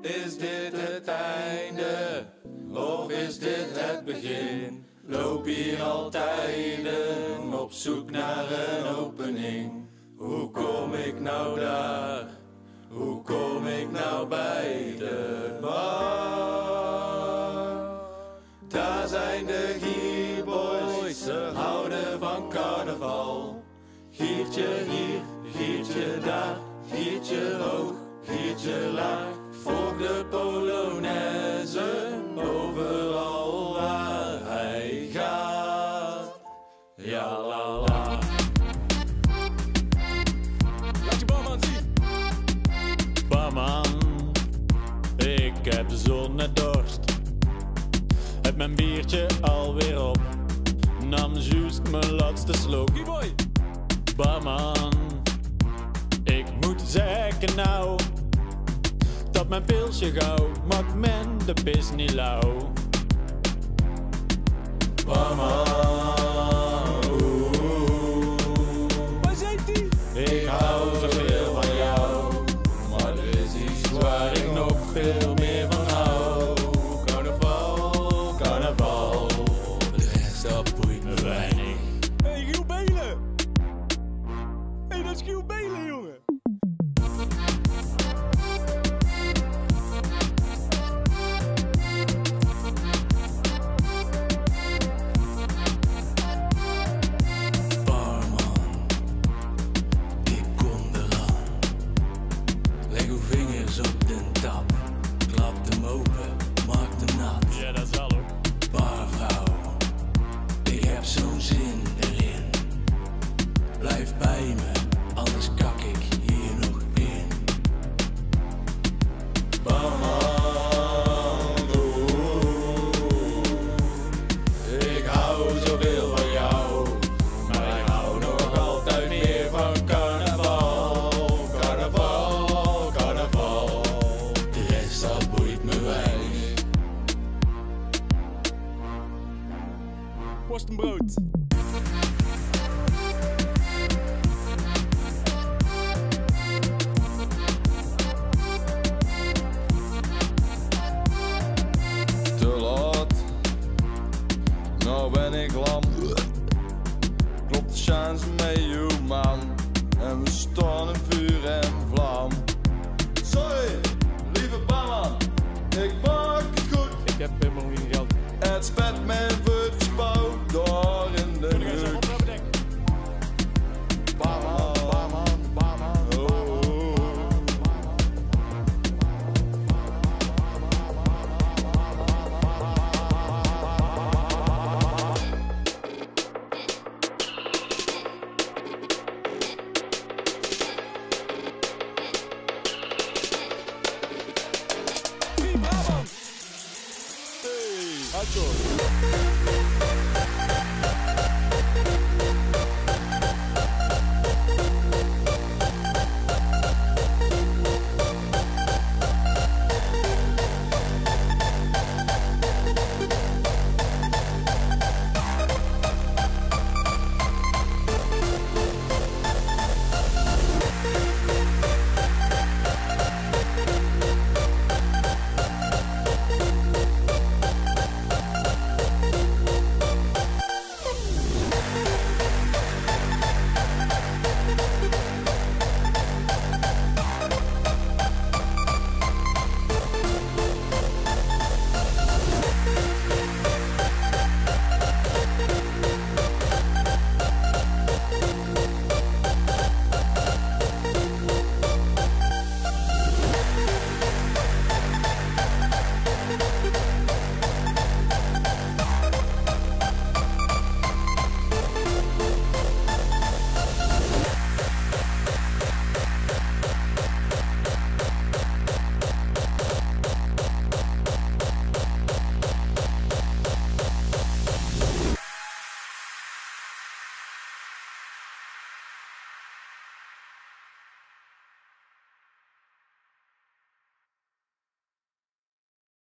Is dit het einde? Of is dit het begin? Loop hier al tijden op zoek naar een opening. Hoe kom ik nou daar? Hoe kom ik nou bij de bar? Daar zijn de gierboys, ze houden van carnaval. Giertje hier. heb zonnedorst. Heb mijn biertje alweer op, nam juist mijn laatste slok. Barman, ik moet zeggen nou, dat mijn pilsje gauw maakt men de pis niet lauw. Barman. that man Rádio.